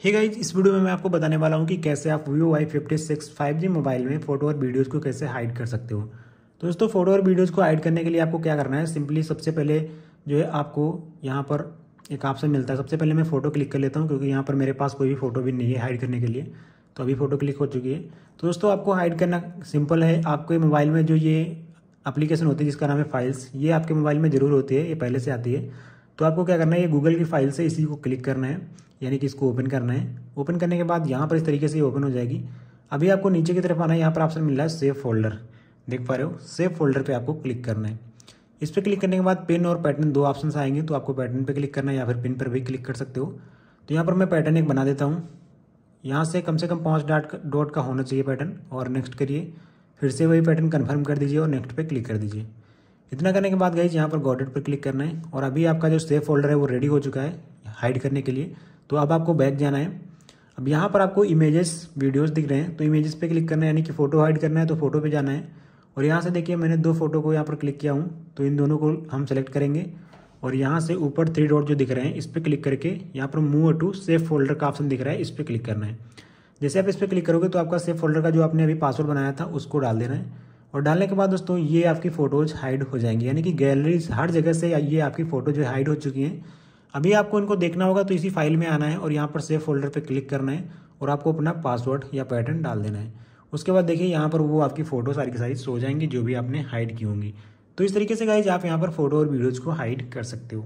Hey guys इस video में मैं आपको बताने वाला हूँ कि कैसे आप Vivo Y fifty six five G mobile में फ़ोटो और वीडियोज़ को कैसे हाइड कर सकते हो। तो दोस्तों फ़ोटो और वीडियोज़ को हाइड करने के लिए आपको क्या करना है? सिंपली सबसे पहले जो है आपको यहाँ पर एक ऑप्शन मिलता है। सबसे पहले मैं फ़ोटो क्लिक कर लेता हूँ, क्योंकि यहाँ पर मेरे पास कोई भी फ़ोटो भी नहीं है हाइड करने के लिए। तो अभी फ़ोटो क्लिक हो चुकी है। तो दोस्तों, आपको हाइड करना सिंपल है। आपके मोबाइल में जो ये एप्लीकेशन होती है, जिसका नाम है फाइल्स ये आपके मोबाइल में ज़रूर होती है। ये पहले से आती है। तो आपको क्या करना है, ये गूगल की फ़ाइल से इसी को क्लिक करना है, यानी कि इसको ओपन करना है। ओपन करने के बाद यहाँ पर इस तरीके से ओपन हो जाएगी। अभी आपको नीचे की तरफ़ आना है, यहाँ पर ऑप्शन मिल रहा है सेव फोल्डर देख पा रहे हो सेव फोल्डर पे आपको क्लिक करना है। इस पर क्लिक करने के बाद पिन और पैटर्न दो ऑप्शन आएँगे तो आपको पैटर्न पे क्लिक करना है या फिर पिन पर भी क्लिक कर सकते हो। तो यहाँ पर मैं पैटर्न एक बना देता हूँ। यहाँ से कम से कम पाँच डॉट डॉट का होना चाहिए पैटर्न और नेक्स्ट करिए, फिर से वही पैटर्न कन्फर्म कर दीजिए और नेक्स्ट पे क्लिक कर दीजिए। इतना करने के बाद गई यहाँ पर गॉडेड पर क्लिक करना है और अभी आपका जो सेव फोल्डर है वो रेडी हो चुका है हाइड करने के लिए। तो अब आपको बैक जाना है। अब यहाँ पर आपको इमेजेस वीडियोस दिख रहे हैं। तो इमेजेस पे क्लिक करना है, यानी कि फ़ोटो हाइड करना है तो फ़ोटो पे जाना है। और यहाँ से देखिए, मैंने दो फ़ोटो को यहाँ पर क्लिक किया हूँ। तो इन दोनों को हम सेलेक्ट करेंगे। और यहाँ से ऊपर थ्री डॉट जो दिख रहे हैं, इस पर क्लिक करके यहाँ पर मूव टू सेफ़ फोल्डर का ऑप्शन दिख रहा है, इस पर क्लिक करना है। जैसे आप इस पर क्लिक करोगे तो आपका सेफ़ फोल्डर का जो आपने अभी पासवर्ड बनाया था, उसको डाल देना है। और डालने के बाद दोस्तों, ये आपकी फ़ोटोज़ हाइड हो जाएँगी। यानी कि गैलरीज हर जगह से ये आपकी फ़ोटो जो हाइड हो चुकी हैं। अभी आपको इनको देखना होगा तो इसी फ़ाइल में आना है और यहाँ पर सेव फोल्डर पे क्लिक करना है और आपको अपना पासवर्ड या पैटर्न डाल देना है। उसके बाद देखिए, यहाँ पर वो आपकी फ़ोटो सारी की सारी सो जाएँगी, जो भी आपने हाइड की होंगी। तो इस तरीके से गाइज़ आप यहाँ पर फ़ोटो और वीडियोज़ को हाइड कर सकते हो।